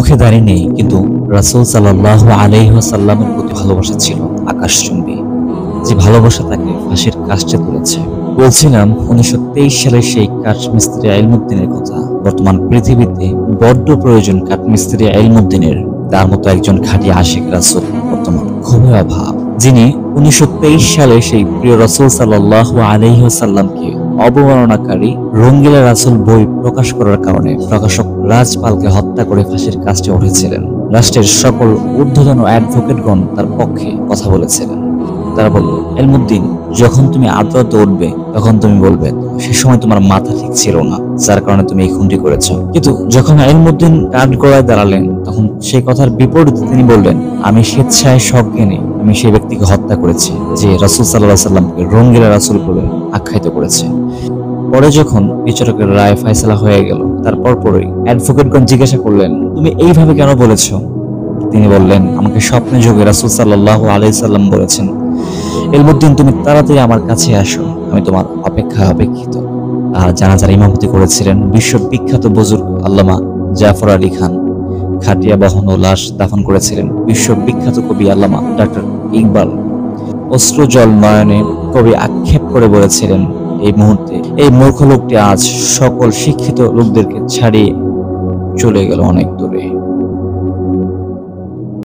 মুখে দাঁড়িয়ে নেই, কিন্তু রাসূল সাল্লাল্লাহু আলাইহি ওয়াসাল্লামের প্রতি ভালোবাসা ছিল আকাশচুম্বী। যে ভালোবাসা তাকে ফাঁসির কাস্টে তুলেছে। বলছিলাম, উনিশশো সালের সেই কাঠমিস্ত্রি আইলমুদ্দিনের কথা। বর্তমান পৃথিবীতে বড্ড প্রয়োজন কাঠমিস্ত্রি আইলমুদ্দিনের। তার মতো একজন খাঁটি আশিক রাসূল বর্তমান খুবই অভাব। যিনি উনিশশো তেইশ সালে সেই প্রিয় রসুল সাল্লাহ আলহিহাসাল্লামকে অবমাননাকারী রঙ্গিলা রাসুল বই প্রকাশ করার কারণে প্রকাশক রাজপালকে হত্যা করে ফাঁসির কাজটি উঠেছিলেন। রাষ্ট্রের সকল ঊর্ধ্বতন অ্যাডভোকেটগণ তার পক্ষে কথা বলেছিলেন। তারা বলল, এলমুদ্দিন, যখন তুমি আদালতে উঠবে, তখন তুমি বলবে, সে সময় তোমার মাথা ঠিক ছিল না, যার কারণে তুমি এই খুনটি করেছ। কিন্তু যখন এলমুদ্দিন কাঠ গড়ায় দাঁড়ালেন, তখন সেই কথার বিপরীতে তিনি বললেন, আমি স্বেচ্ছায় সজ্ঞানে আমি সেই ব্যক্তিকে হত্যা করেছি, যে রাসুল সাল্লাহ সাল্লামকে রঙ্গিলা রাসুল বলে আখ্যায়িত করেছে। পরে যখন বিচারকের রায় ফয়সালা হয়ে গেল, তারপর পরই অ্যাডভোকেটগণ জিজ্ঞাসা করলেন, তুমি এইভাবে কেন বলেছ? তিনি বললেন, আমাকে স্বপ্নে যোগে রাসুল সাল্লাহ আলাই সাল্লাম বলেছেন, এলমুদ্দিন, তুমি তাড়াতাড়ি আমার কাছে আসো, আমি তোমার অপেক্ষা অপেক্ষিত। আর জানাজার ইমামতি করেছিলেন বিশ্ববিখ্যাত বুজুর্গ আল্লামা জাফর আলী খান। খাটিয়া বহন ও লাশ দাফন করেছিলেন বিশ্ববিখ্যাত কবি আল্লামা ডক্টর ইকবাল। অস্ত্র জল নয়নে কবি আক্ষেপ করে বলেছিলেন, এই মুহূর্তে এই মূর্খ লোকটি আজ সকল শিক্ষিত লোকদেরকে ছাড়িয়ে চলে গেল অনেক দূরে।